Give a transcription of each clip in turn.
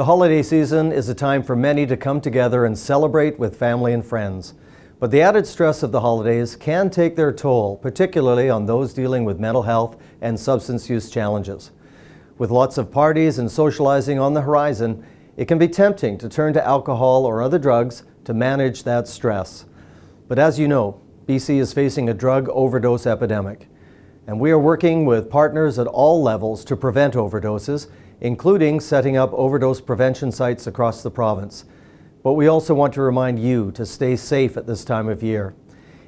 The holiday season is a time for many to come together and celebrate with family and friends. But the added stress of the holidays can take their toll, particularly on those dealing with mental health and substance use challenges. With lots of parties and socializing on the horizon, it can be tempting to turn to alcohol or other drugs to manage that stress. But as you know, BC is facing a drug overdose epidemic. And we are working with partners at all levels to prevent overdoses, including setting up overdose prevention sites across the province. But we also want to remind you to stay safe at this time of year.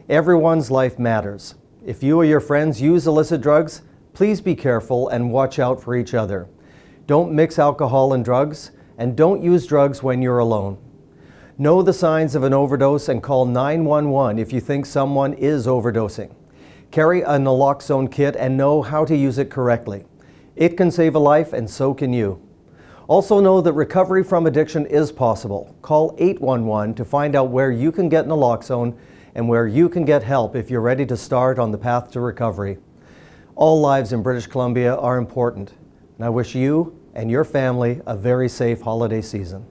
Everyone's life matters. If you or your friends use illicit drugs, please be careful and watch out for each other. Don't mix alcohol and drugs, and don't use drugs when you're alone. Know the signs of an overdose and call 911 if you think someone is overdosing. Carry a naloxone kit and know how to use it correctly. It can save a life and so can you. Also know that recovery from addiction is possible. Call 811 to find out where you can get naloxone and where you can get help if you're ready to start on the path to recovery. All lives in British Columbia are important, and I wish you and your family a very safe holiday season.